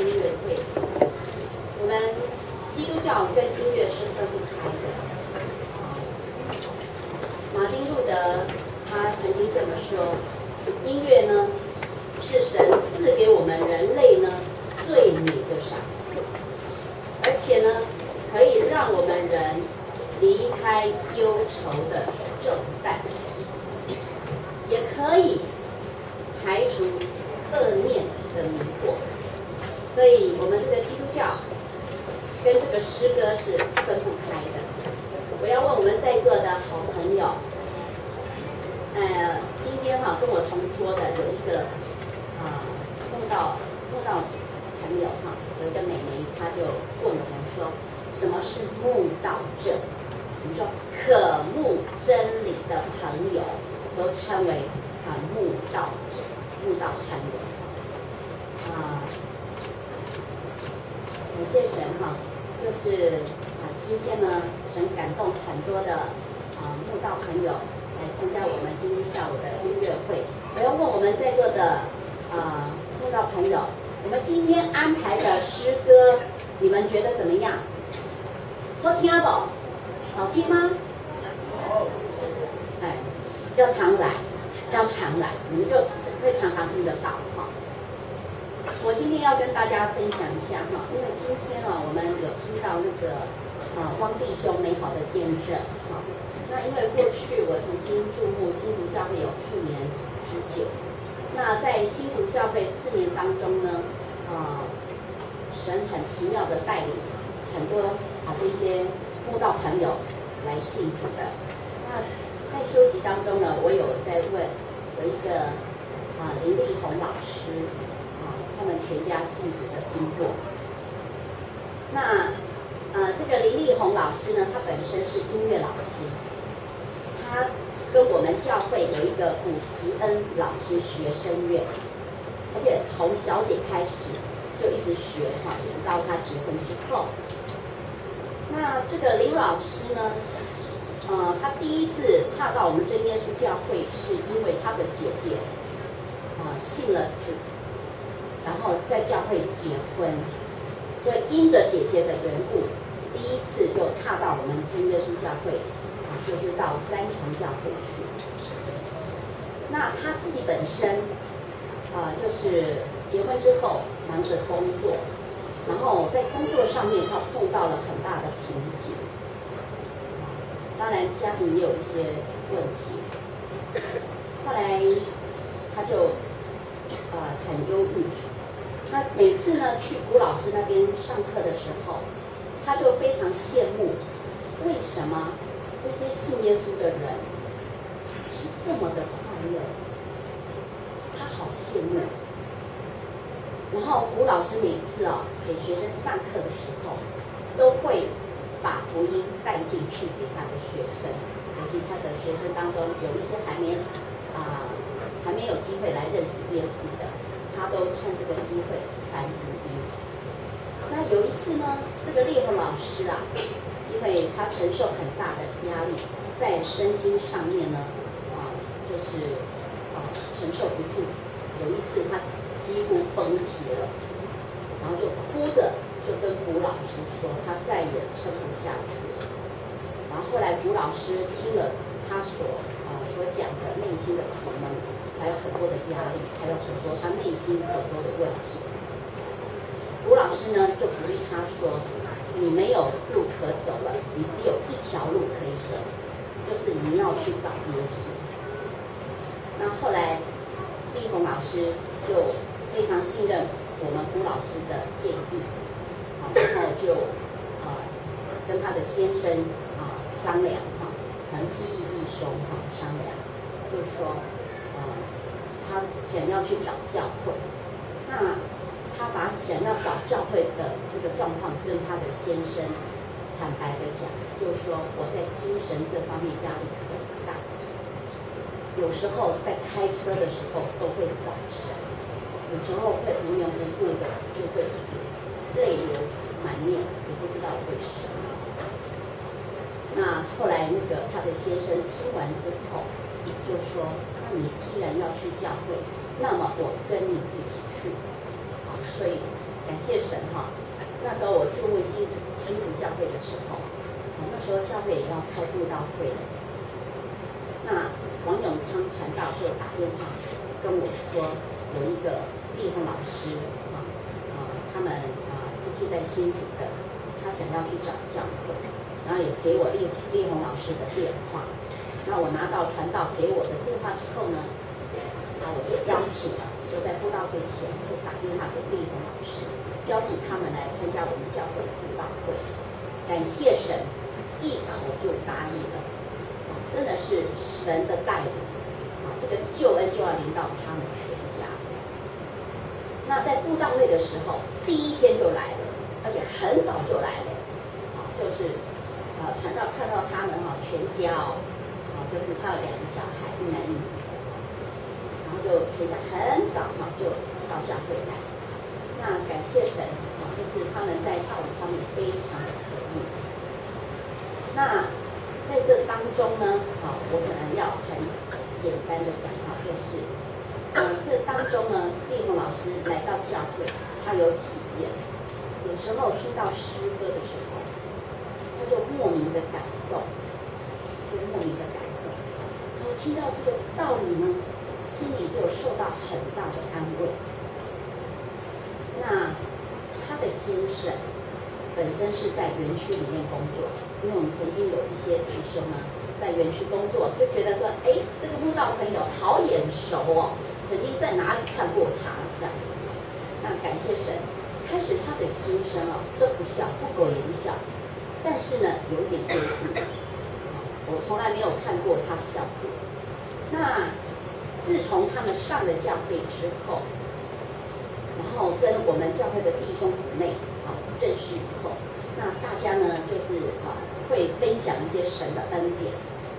音乐会。我们基督教跟音乐是分不开的。马丁路德他曾经这么说：音乐呢，是神赐给我们人类呢最美的赏赐，而且呢，可以让我们人离开忧愁的重担，也可以排除恶念的迷惑。所以，我们这个基督教跟这个诗歌是分不开的。我要问我们在座的好朋友，呃，今天哈跟我同桌的有一个啊梦到梦到朋友哈，有一个美眉，她就问我们说，什么是慕道者？我们说渴慕真理的朋友都称为啊慕道者，慕道朋友啊。感谢神哈，就是啊，今天呢，神感动很多的啊慕道朋友来参加我们今天下午的音乐会。我要问我们在座的啊慕道朋友，我们今天安排的诗歌，你们觉得怎么样？好听不？好听吗？好哎，要常来，要常来，你们就会常常听得到哈。今天要跟大家分享一下哈，因为今天啊，我们有听到那个啊汪弟兄美好的见证哈。那因为过去我曾经注目新竹教会有四年之久，那在新竹教会四年当中呢，啊，神很奇妙的带领很多啊这些慕道朋友来信主的。那在休息当中呢，我有在问有一个啊林立红老师。他们全家信主的经过。那呃，这个林立红老师呢，他本身是音乐老师，他跟我们教会有一个古习恩老师学声乐，而且从小姐开始就一直学哈，一直到他结婚之后。那这个林老师呢，呃，他第一次踏到我们真耶稣教会，是因为他的姐姐呃信了主。然后在教会结婚，所以因着姐姐的缘故，第一次就踏到我们真耶稣教会，啊，就是到三重教会去。那他自己本身，啊，就是结婚之后忙着工作，然后在工作上面他碰到了很大的瓶颈，当然家庭也有一些问题。后来他就。呃，很忧郁。那每次呢，去古老师那边上课的时候，他就非常羡慕，为什么这些信耶稣的人是这么的快乐？他好羡慕。然后古老师每次啊给学生上课的时候，都会把福音带进去给他的学生，尤其他的学生当中有一些还没啊。还没有机会来认识耶稣的，他都趁这个机会传福音。那有一次呢，这个烈红老师啊，因为他承受很大的压力，在身心上面呢，啊，就是啊承受不住。有一次他几乎崩体了，然后就哭着就跟古老师说，他再也撑不下去了。然后后来古老师听了他所啊所讲的内心的苦闷。还有很多的压力，还有很多他内心很多的问题。吴老师呢就鼓励他说：“你没有路可走了，你只有一条路可以走，就是你要去找耶稣。”那后来丽红老师就非常信任我们吴老师的建议，好，然后就呃跟他的先生啊商量哈，陈批义兄哈商量，就是说他想要去找教会，那他把想要找教会的这个状况跟他的先生坦白的讲，就是说我在精神这方面压力很大，有时候在开车的时候都会恍神，有时候会无缘无故的就会一直泪流满面，也不知道为什么。那后来那个他的先生听完之后，就说。你既然要去教会，那么我跟你一起去，啊，所以感谢神哈。那时候我住入新新竹教会的时候，那时候教会也要开布道会了。那王永昌传道就打电话跟我说，有一个立宏老师啊，啊，他们啊是住在新竹的，他想要去找教会，然后也给我立立宏老师的电话。那我拿到传道给我的电话之后呢，那我就邀请了。就在布道会前，就打电话给丽红老师，邀请他们来参加我们教会的布道会。感谢神，一口就答应了，真的是神的带领啊！这个救恩就要临到他们全家。那在布道会的时候，第一天就来了，而且很早就来了，啊，就是呃传道看到他们哈，全家哦，就是他有两个小孩，一男一女。然后就全家很早哈就到教会来，那感谢神啊，就是他们在道理上面非常的和睦。那在这当中呢，啊，我可能要很简单的讲哈，就是，呃，这当中呢，丽红老师来到教会，他有体验，有时候听到诗歌的时候，他就莫名的感动，就莫名的感，听到这个道理呢。心里就受到很大的安慰。那他的先生本身是在园区里面工作，因为我们曾经有一些弟兄呢在园区工作，就觉得说，哎，这个慕道朋友好眼熟哦，曾经在哪里看过他这样。那感谢神，开始他的心声哦都不笑，不苟言笑，但是呢有点忧郁。我从来没有看过他笑过。那。自从他们上了教会之后，然后跟我们教会的弟兄姊妹啊认识以后，那大家呢就是啊会分享一些神的恩典。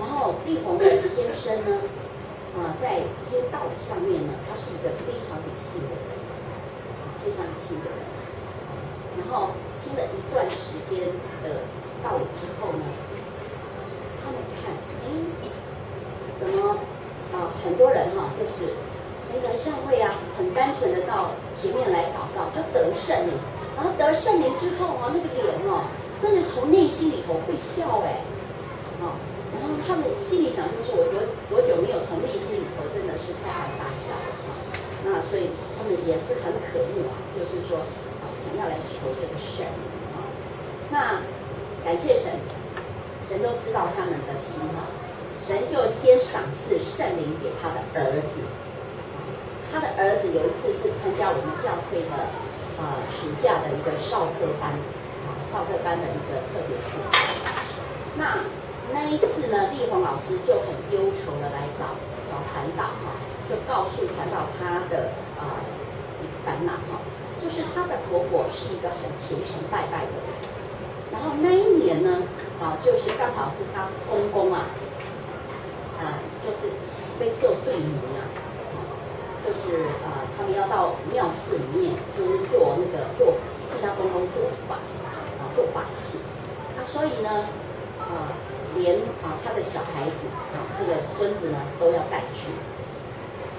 然后丽红的先生呢，啊在听道理上面呢，他是一个非常理性的人，非常理性的人。然后听了一段时间的道理之后呢，他们看，哎，怎么？啊，很多人哈，就是哎来教会啊，很单纯的到前面来祷告，就得圣灵，然后得圣灵之后啊，那个脸哦，真的从内心里头会笑哎，啊，然后他们心里想就是我多多久没有从内心里头真的是开怀大笑了啊，那所以他们也是很渴慕啊，就是说啊想要来求这个圣灵啊，那感谢神，神都知道他们的心哈。神就先赏赐圣灵给他的儿子，他的儿子有一次是参加我们教会的呃暑假的一个少特班，啊少特班的一个特别训那那一次呢，丽红老师就很忧愁的来找找传导哈，就告诉传导他的啊烦恼哈，就是他的婆婆是一个很虔诚拜拜的人，然后那一年呢，啊就是刚好是他公公啊。啊，就是被做对尼啊，就是啊，他们要到庙寺里面，就是做那个做替他公公做法啊，做法事。啊，所以呢，啊，连啊他的小孩子啊，这个孙子呢，都要带去。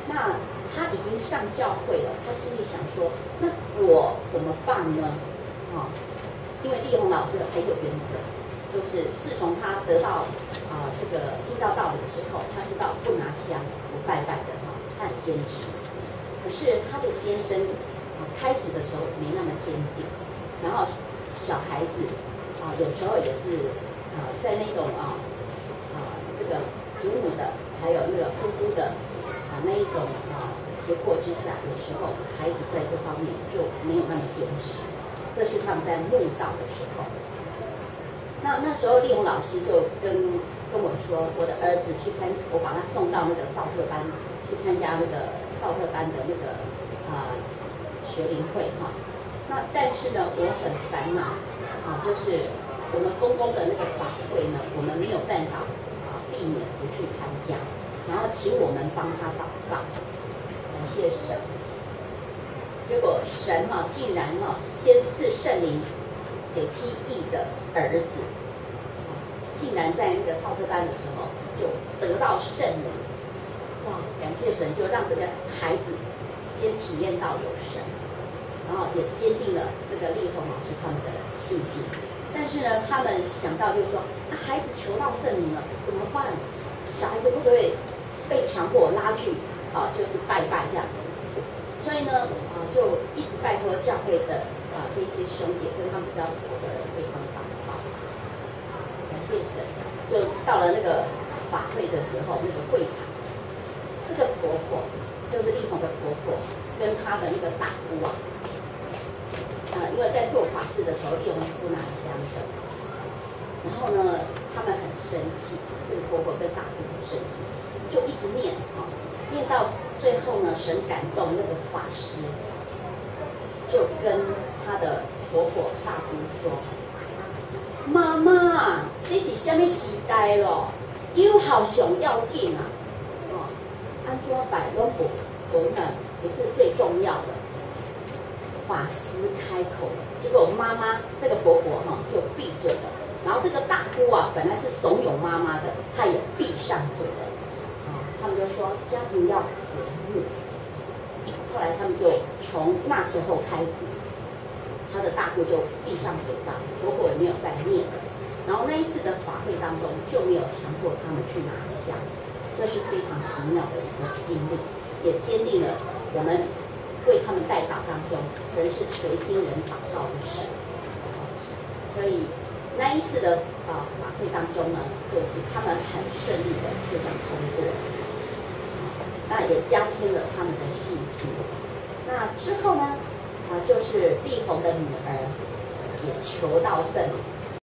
那他已经上教会了，他心里想说，那我怎么办呢？啊，因为丽红老师很有原则。就是自从他得到之后，他知道不拿香不拜拜的哈，他很坚持。可是他的先生开始的时候没那么坚定，然后小孩子啊有时候也是啊在那种啊啊那个祖母的还有那个姑姑的啊那一种啊胁迫之下，有时候孩子在这方面就没有那么坚持。这是他们在墓道的时候。那那时候，丽红老师就跟跟我说，我的儿子去参，我把他送到那个少特班去参加那个少特班的那个啊学龄会哈。那但是呢，我很烦恼啊，就是我们公公的那个法会呢，我们没有办法啊避免不去参加，然后请我们帮他祷告，感谢神。结果神哈竟然哈先赐圣灵。给 P.E 的儿子，竟然在那个少特丹的时候就得到圣灵，哇！感谢神，就让这个孩子先体验到有神。然后也坚定了那个力宏老师他们的信心。但是呢，他们想到就是说，那，孩子求到圣灵了，怎么办？小孩子会不会被强迫拉去啊？就是拜拜这样子。所以呢，啊，就一直拜托教会的啊这些兄姐跟他们比较熟的人为他们感谢神，就到了那个法会的时候，那个会场，这个婆婆就是丽红的婆婆，跟她的那个大姑啊。因为在做法事的时候，丽红是不拿香的。然后呢，他们很生气，这个婆婆跟大姑很生气，就一直念啊，念到最后呢，神感动那个法师，就跟他的婆婆大姑说：“妈妈，这是什么时代了？友好想要紧啊！哦，安装摆拢不不呢，不是最重要的。”法师开口了，结果妈妈这个婆婆哈就闭嘴了。然后这个大姑啊，本来是怂恿妈妈的，她也闭上嘴了。啊，他们就说家庭要和睦。后来他们就从那时候开始，他的大姑就闭上嘴巴，婆婆也没有再念。然后那一次的法会当中就没有强迫他们去拿香，这是非常奇妙的一个经历，也坚定了我们。为他们代祷当中，神是垂听人祷告的神，所以那一次的啊法会当中呢，就是他们很顺利的就这样通过了，那也加添了他们的信心。那之后呢，啊就是丽红的女儿也求到圣灵。